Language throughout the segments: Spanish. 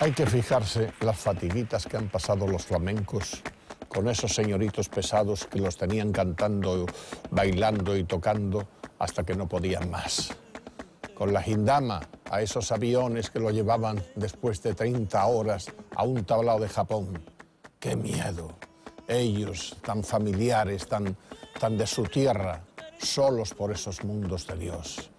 Hay que fijarse las fatiguitas que han pasado los flamencos con esos señoritos pesados que los tenían cantando, bailando y tocando hasta que no podían más. Con la gindama a esos aviones que lo llevaban después de 30 horas a un tablao de Japón. ¡Qué miedo! Ellos, tan familiares, tan, tan de su tierra, solos por esos mundos de Dios.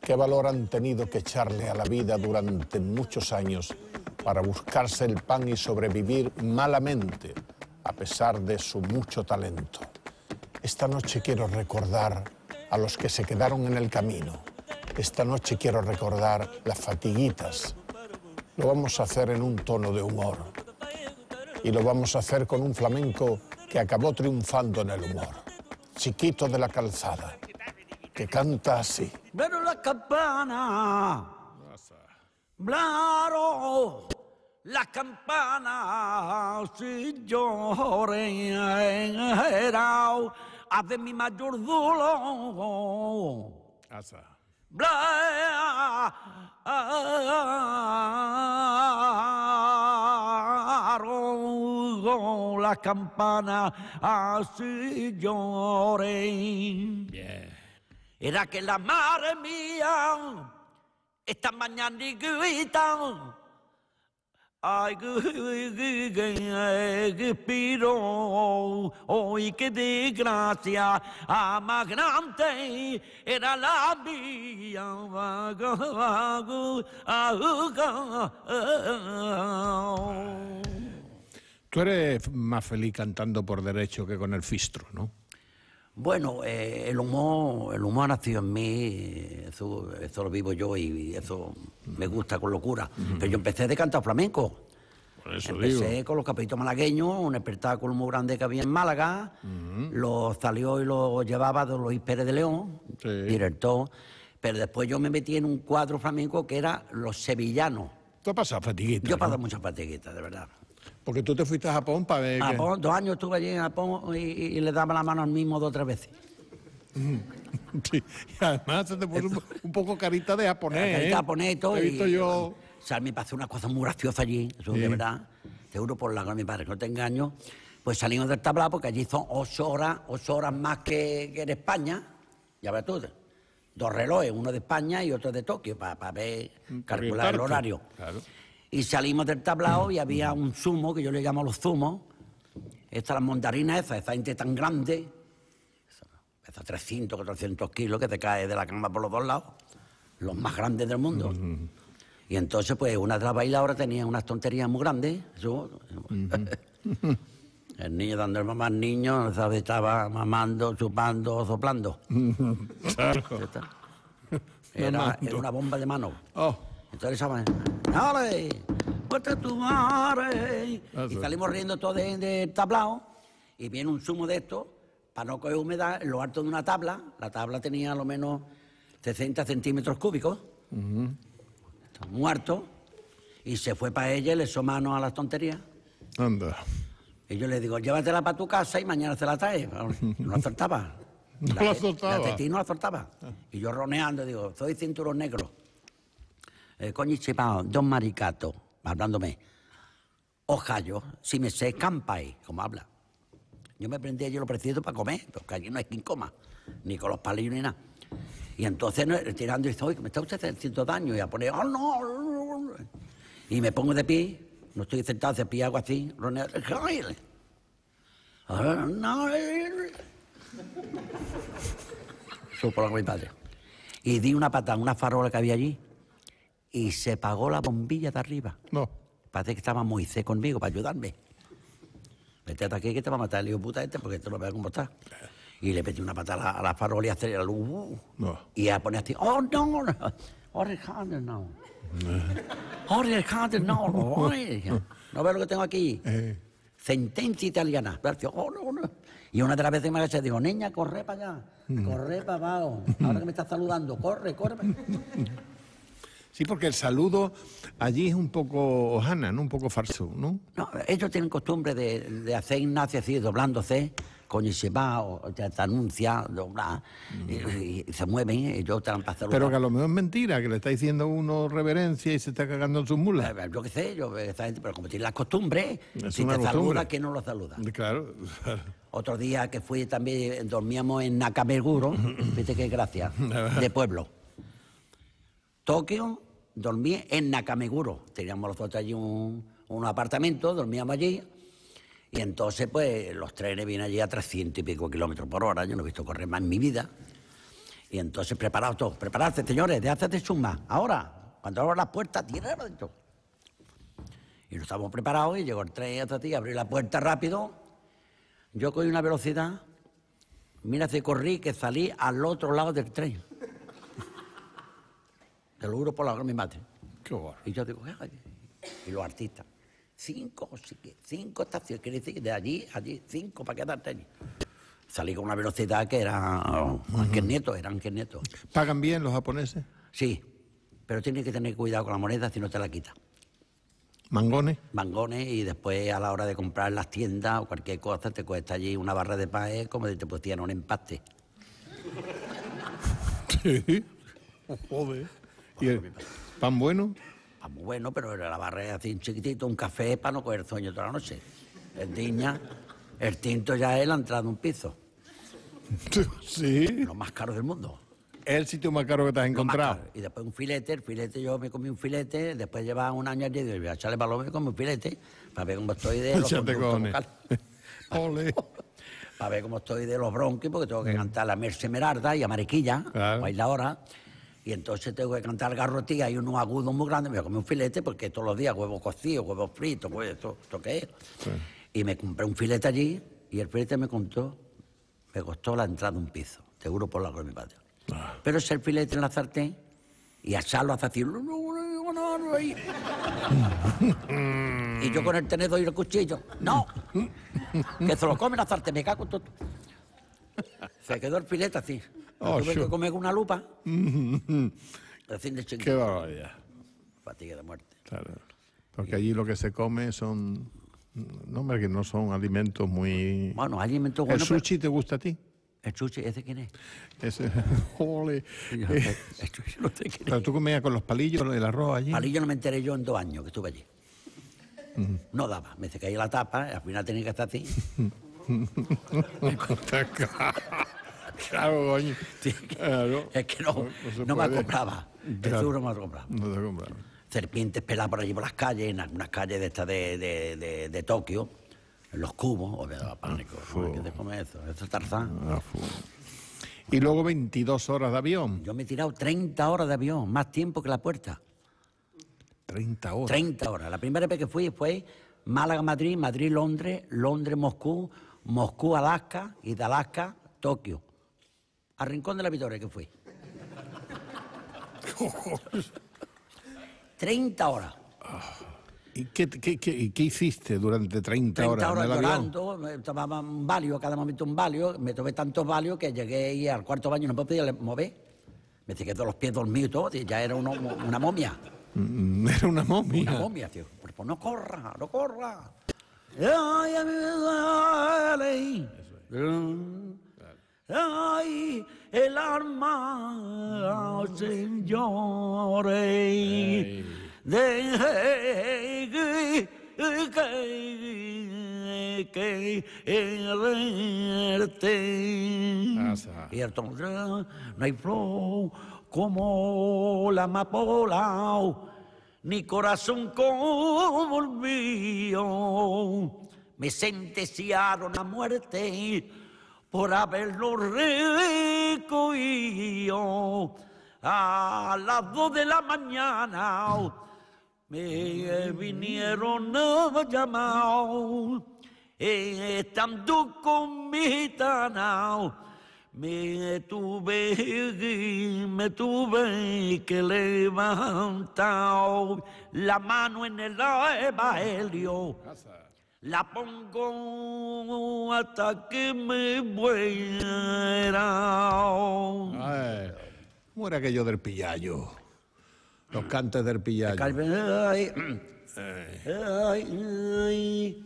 ¿Qué valor han tenido que echarle a la vida durante muchos años para buscarse el pan y sobrevivir malamente, a pesar de su mucho talento? Esta noche quiero recordar a los que se quedaron en el camino. Esta noche quiero recordar las fatiguitas. Lo vamos a hacer en un tono de humor. Y lo vamos a hacer con un flamenco que acabó triunfando en el humor. Chiquito de la calzada, que canta así. Pero la campana, claro, la campana, si llorera, hace mi mayor dolor. Claro, la campana, así lloré. Era que la madre mía esta mañana grita. Ay, piro, hoy qué desgracia, a más grande era la mía. ah, ah. Tú eres más feliz cantando por derecho que con el fistro, ¿no? Bueno, eh, el humor, el humor ha nacido en mí, eso, eso lo vivo yo y eso me gusta con locura. Pero yo empecé de cantar flamenco. Por eso Empecé digo. con los capítulos malagueños, un espectáculo muy grande que había en Málaga. Lo salió y lo llevaba de Luis Pérez de León, Sí. director. Pero después yo me metí en un cuadro flamenco que era Los Sevillanos. Tú has pasado fatiguita. Yo he ¿no? pasado muchas fatiguitas, de verdad. Porque tú te fuiste a Japón para ver. que- Japón, dos años estuve allí en Japón y, y- y le daba la mano al mismo dos o tres veces. Sí, y además se te puso un, un poco carita de japonés. Carita ¿eh? japonés y todo, he visto y- yo. Pasó una cosa muy graciosa allí, eso Sí. de verdad. Te juro por la de mi padre, que no te engaño. Pues salimos del tablado porque allí son ocho horas, ocho horas más que, que en España. Ya ves tú, dos relojes, uno de España y otro de Tokio, para ver, calcular el horario. Claro. Y salimos del tablado y había un zumo, que yo le llamo los zumos. Estas las mandarinas esas, esa gente tan grande, pesa 300, 400 kilos, que te cae de la cama por los dos lados, los más grandes del mundo. Y entonces, pues, una de las bailadoras tenía unas tonterías muy grandes. El niño dando el mamá al niño, ¿sabes? estaba mamando, chupando, soplando. Era, era una bomba de mano. Oh, Entonces estaban, ¡Dale! ¡Muestra tu madre! Ah, Y salimos riendo todos del de tablao y viene un zumo de esto para no coger humedad en lo alto de una tabla. La tabla tenía a lo menos 60 centímetros cúbicos. Muy alto. Y se fue para ella y le echó mano a las tonterías. anda. Y yo le digo, llévatela para tu casa y mañana se la traes. No acertaba. No La la te- soltaba. La no la soltaba. Y yo roneando, digo, soy cinturón negro. Eh, chipao, don maricato, hablándome. Ojallo, si me sé campai, como habla. Yo me prendí allí lo preciso para comer, porque allí no hay quien coma, ni con los palillos ni nada. Y entonces tirando y dice, oye, que me está usted haciendo daño, y a poner, oh no, no, no". Y me pongo de pie, no estoy sentado, de pie, hago así. Ah, no, eh". Supo la mi padre. Y di una patada una farola que había allí y se apagó la bombilla de arriba. No. Parece que estaba Moisés conmigo para ayudarme. Vete hasta aquí que te va a matar el hijo puta este porque te lo voy a comportar. Y le metí una patada a la, a la farola y hacer la luz. uh, No. Y ella ponía así, oh no, no, oh Alejandro, no. Oh Alejandro, no, no, ay". no veo lo que tengo aquí. Eh, Sentencia italiana. Oh, no, no. Y una de las veces me agaché digo, niña, corre para allá, corre para abajo. Ahora que me estás saludando, corre, corre. pa' allá". sí, porque el saludo allí es un poco hojana, ¿no? Un poco falso, ¿no? No, ellos tienen costumbre de, de hacer Ignacio así, doblándose, coño se va, o te anuncia, bla, y, y se mueven, y yo te han pasado Pero que a lo mejor es mentira, que le está diciendo uno reverencia y se está cagando en sus mulas. Eh, Yo qué sé, yo, esta gente, pero como tiene la costumbre, Es si te costumbre. saluda, ¿quién no lo saluda? Claro. Otro día que fui también, dormíamos en Nakameguro, viste qué gracia, de pueblo. Tokio, dormí en Nakameguro. Teníamos nosotros allí un, un apartamento, dormíamos allí. Y entonces, pues, los trenes vienen allí a 300 y pico kilómetros por hora. Yo no he visto correr más en mi vida. Y entonces, preparados todos. Prepararse, señores, de de chumba. Ahora, cuando abro las puertas, tirar adentro. Y nos estábamos preparados y llegó el tren hasta ti, abrí la puerta rápido. Yo cogí una velocidad, mira, se corrí que salí al otro lado del tren. Te lo juro por la de mi madre. Qué horror. Y yo digo, "Ay". y los artistas, cinco, que- cinco estaciones, quiere decir, de allí, allí, cinco para quedarte allí. Salí con una velocidad que era oh, Ángel Nieto, era Ángel Nieto. ¿Pagan bien los japoneses? Sí, pero tienes que tener cuidado con la moneda si no te la quitas. ¿Mangones? mangones y después a la hora de comprar las tiendas o cualquier cosa te cuesta allí una barra de pan como si te pusieran un empaste. Sí. Joder. ¿Y el pan bueno? Ah, muy bueno, pero la barra así chiquitito, un café para no coger sueño toda la noche. El diña, el tinto ya es la entrada de un piso, Sí. lo más caro del mundo. Es el sitio más caro que te has encontrado. Y después un filete, el filete yo me comí un filete, después llevaba un año allí y voy a echarle paloma y comí un filete para ver cómo estoy de los. Ole. para ver cómo estoy de los bronquios, porque tengo que cantar la Merce Merarda y a Mariquilla, Claro. bailadora. Y entonces tengo que cantar garrotía y unos agudos muy grandes. Me voy a comer un filete porque todos los días huevos cocidos, huevos fritos, pues esto, esto qué es. Y me compré un filete allí y el filete me contó, me costó la entrada de un piso, seguro por la de mi padre. Pero es el filete en la sartén y asarlo hace así. Y yo con el tenedor y el cuchillo. ¡No! Que se lo come la sartén, me cago todo. Se quedó el filete así. Oh, tuve que comer con una lupa. Recién de Qué chiquito. barbaridad. Fatiga de muerte. Claro. Porque allí lo que se come son. No, hombre, que no son alimentos muy. Bueno, alimentos ¿El buenos. pero- sushi te gusta a ti? ¿El sushi ese quién es? Ese. Ole. Yo no sé, el sushi no sé quién es. Pero tú comías con los palillos, el arroz allí. Palillo no me enteré yo en dos años que estuve allí. No daba, me se caía la tapa, al final tenía que estar así. claro, coño. Claro. Es que no, se no me puede. acomplaba. Claro. No me acomplaba. No te compras. serpientes peladas por allí por las calles, en algunas calles de estas de, de, de, de Tokio, en los cubos, o me daba pánico. ¿cómo es que te come eso? Eso es Tarzán. Ah. Y luego 22 horas de avión. Yo me he tirado 30 horas de avión, más tiempo que la puerta. 30 horas. 30 horas. La primera vez que fui fue Málaga-Madrid, Madrid-Londres, Londres-Moscú, Moscú-Alaska y de Alaska, Tokio. Al Rincón de la Victoria que fui. 30 horas. ¿Y qué, qué, qué- y qué hiciste durante 30, 30 horas, horas en el avión? llorando, me tomaba un valio, a cada momento un valio, me tomé tantos valios que llegué y al cuarto baño no me podía mover. Me quedó los pies dormidos y todo, ya era uno- una momia. Mm, Era una momia. Una momia, tío. Pues, pues no corra, no corra. A me duele. Ay, el alma, señores. Deje que, que. Y entonces no hay flor como la amapola, ni corazón como el mío. Me sentenciaron a muerte por haberlo recogido a las dos de la mañana. Me vinieron a llamar, estando con mi gitana. Me tuve, me tuve que levantar la mano en el evangelio. La pongo hasta que me muera. Ay, ¿Cómo era aquello del pillayo? Los cantes del pillayo. Calve- Ay, ay,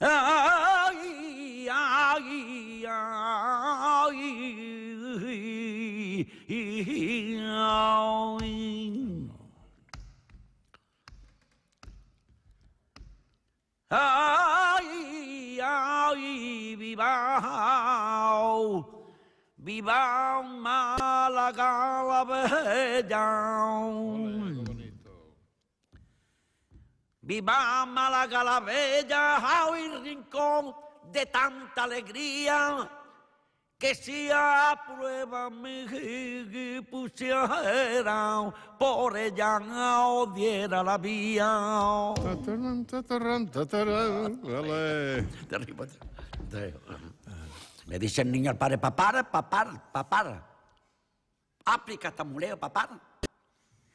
ay, Ay, ay, ay, ay. Ay, viva, viva Málaga la bella. Viva Málaga la bella, ay, rincón de tanta alegría, que si a prueba me pusiera, por ella no diera la vía. Terrible. Le dice el niño al padre, papá, papá, papá, aplica esta muleo, papá.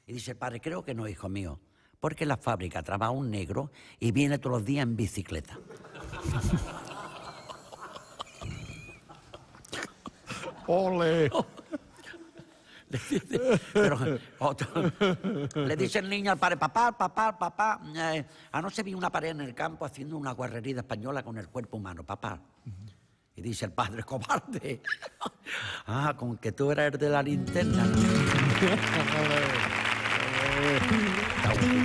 Y dice el padre, creo que no, hijo mío, porque en la fábrica trabaja un negro y viene todos los días en bicicleta. Ole. Pero otro- le dice el niño al padre, papá, papá, papá, eh, anoche vi una pared en el campo haciendo una guarrería española con el cuerpo humano, papá. Y dice el padre, cobarde. ah, con que tú eras el de la linterna.